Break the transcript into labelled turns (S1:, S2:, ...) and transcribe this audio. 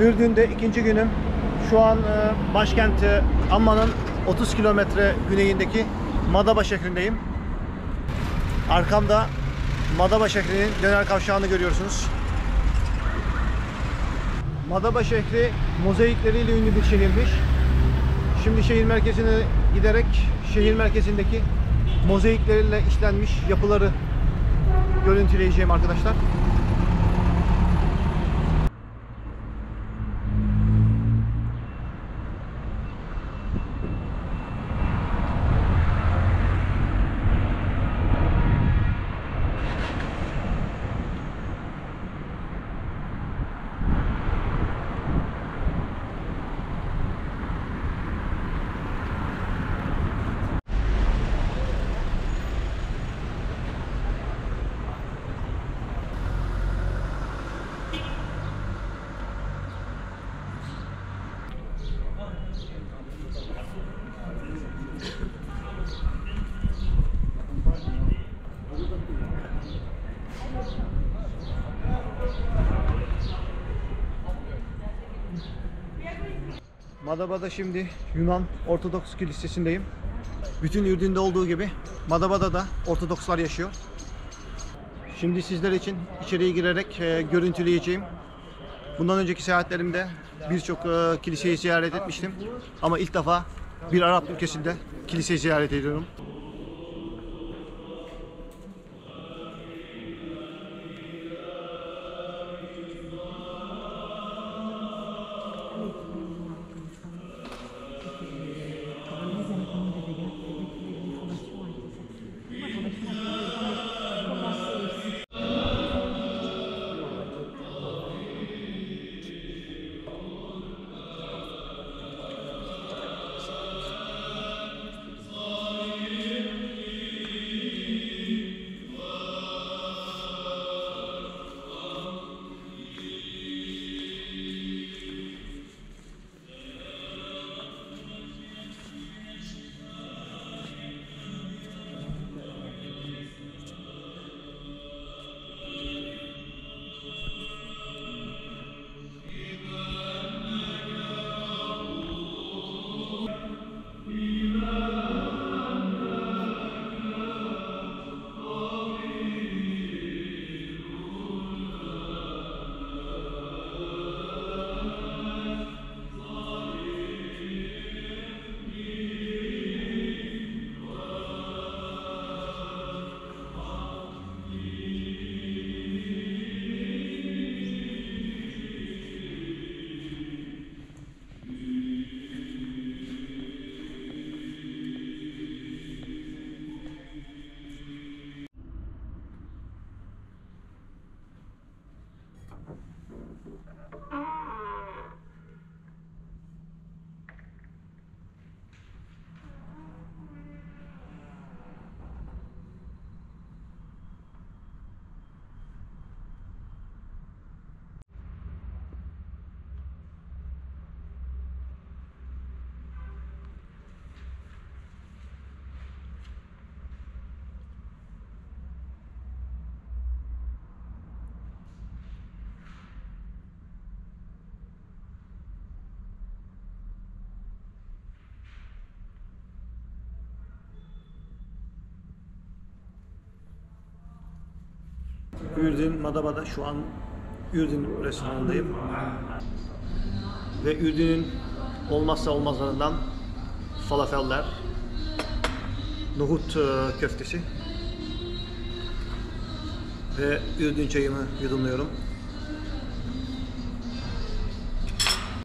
S1: Ürdün'de ikinci günüm. Şu an e, başkent e, Amman'ın 30 kilometre güneyindeki Madaba şehrindeyim. Arkamda Madaba şehrinin döner kavşağını görüyorsunuz. Madaba şehri mozaikleriyle ünlü bir şehirmiş. Şimdi şehir merkezine giderek şehir merkezindeki mozaiklerle işlenmiş yapıları görüntüleyeceğim arkadaşlar. Madaba'da şimdi Yunan Ortodoks Kilisesi'ndeyim. Bütün Ürdün'de olduğu gibi Madaba'da da Ortodokslar yaşıyor. Şimdi sizler için içeriye girerek e, görüntüleyeceğim. Bundan önceki seyahatlerimde birçok e, kiliseyi ziyaret etmiştim. Ama ilk defa bir Arap ülkesinde kiliseyi ziyaret ediyorum. Ürdün Madaba'da şu an Ürdün restoranındayım. Ve Ürdün'ün olmazsa olmazlarından falafeller, nohut e, köftesi ve Ürdün çayımı yudumluyorum.